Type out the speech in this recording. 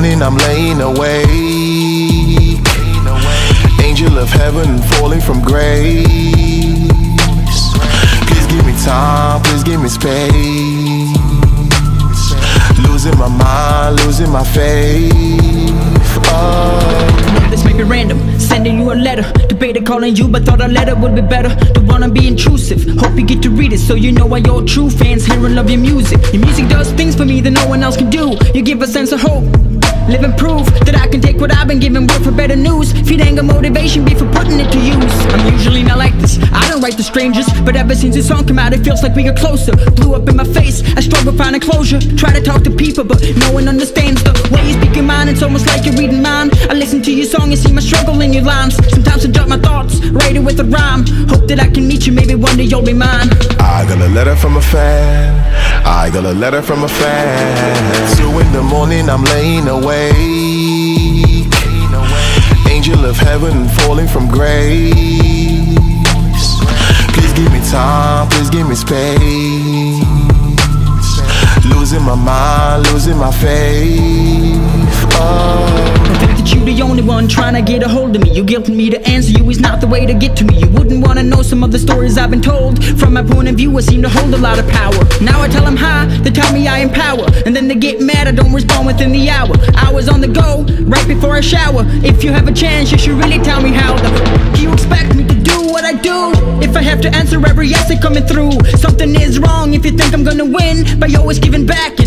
morning I'm laying awake. Angel of heaven falling from grace. Please give me time, please give me space. Losing my mind, losing my faith. Oh. know this may be random. Sending you a letter. Debated calling you but thought a letter would be better. Don't wanna be intrusive. Hope you get to read it so you know why your true. Fans hear and love your music. Your music does things for me that no one else can do. You give a sense of hope. Living proof that I can take what I've been given Work for better news. Feed anger motivation be for putting it to use. I'm usually write to strangers But ever since this song came out it feels like we got closer Blew up in my face I struggle finding closure Try to talk to people but no one understands the way you speak your mind It's almost like you're reading mine I listen to your song and see my struggle in your lines Sometimes I jot my thoughts Write it with a rhyme Hope that I can meet you Maybe one day you'll be mine I got a letter from a fan. I got a letter from a fan. Two in the morning, I'm laying awake. Angel of heaven falling from grace. Space. Losing my mind, losing my faith. Oh. I think that you the only one trying to get a hold of me. You guilting me to answer you is not the way to get to me. You wouldn't wanna know some of the stories I've been told. From my point of view I seem to hold a lot of power. Now I tell them hi, they tell me I am power And then they get mad I don't respond within the hour. I was on the go, right before I shower. If you have a chance you should really tell me how the you have to answer every yes coming through. Something is wrong if you think I'm gonna win By always giving back